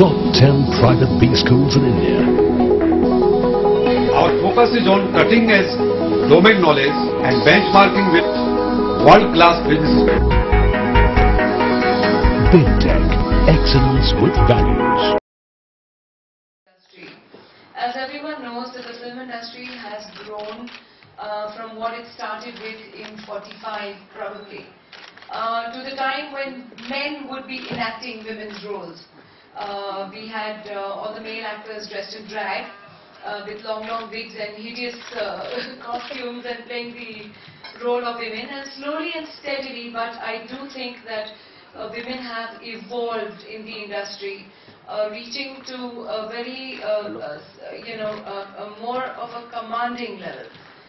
top 10 private B schools in India. Our focus is on cutting edge domain knowledge and benchmarking with world-class businesses. Big Tech. Excellence with values. industry. As everyone knows that the film industry has grown uh, from what it started with in 45 probably uh, to the time when men would be enacting women's roles. Uh, we had uh, all the male actors dressed in drag uh, with long long wigs and hideous uh, costumes and playing the role of women and slowly and steadily but I do think that uh, women have evolved in the industry uh, reaching to a very, uh, uh, you know, more of a commanding level,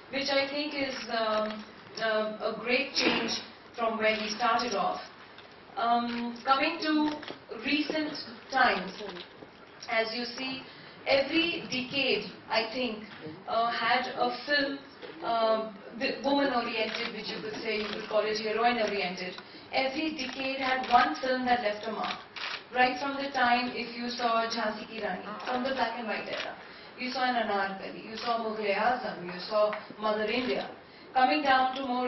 which I think is um, uh, a great change from where we started off. Um, coming to recent times, as you see, every decade, I think, uh, had a film uh, woman-oriented, which you could say, you could call it heroine-oriented. Every decade had one film that left a mark. Right from the time, if you saw Jhansi Ki Rani, from the black and white era, you saw an Anarkali, you saw Mughal Azam, you saw Mother India. Coming down to more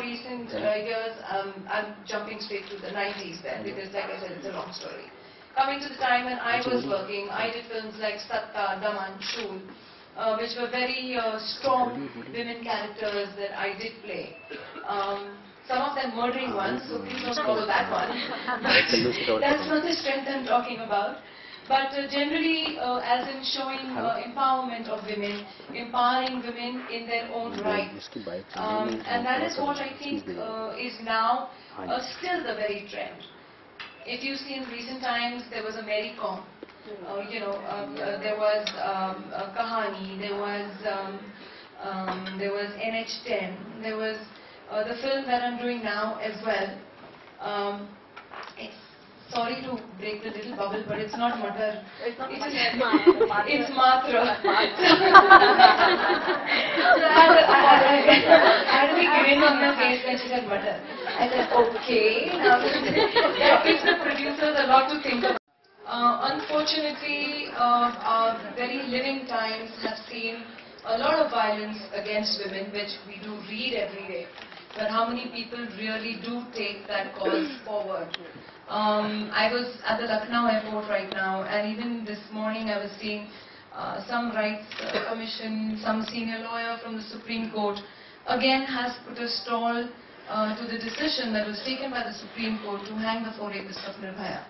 um, I'm jumping straight to the 90s then, because like I said, it's a long story. Coming to the time when I was working, I did films like Satta, Daman, Shool, uh, which were very uh, strong women characters that I did play. Um, some of them murdering ones, so please don't follow that one. That's not the strength I'm talking about. But uh, generally, as in showing uh, empowerment of women, empowering women in their own right. Um, and that is what I think uh, is now uh, still the very trend. If you see in recent times, there was a Mary Kom, uh, you know, um, uh, there was um, a Kahani, there was um, um, there was NH10, there was uh, the film that I'm doing now as well. Um, it's sorry to break the little bubble, but it's not murder. It's not It it's Maatr. it's Maatr. So I had, I, had, I had a big grin on my face when she said butter. I said, okay. Now, that gives the producers a lot to think about. Uh, unfortunately, uh, our very living times have seen a lot of violence against women, which we do read every day. But how many people really do take that cause forward? Um, I was at the Lucknow airport right now, and even this morning I was seeing uh, some rights uh, commission, some senior lawyer from the Supreme Court, again has put a stall uh, to the decision that was taken by the Supreme Court to hang the four rapists of Nirbhaya.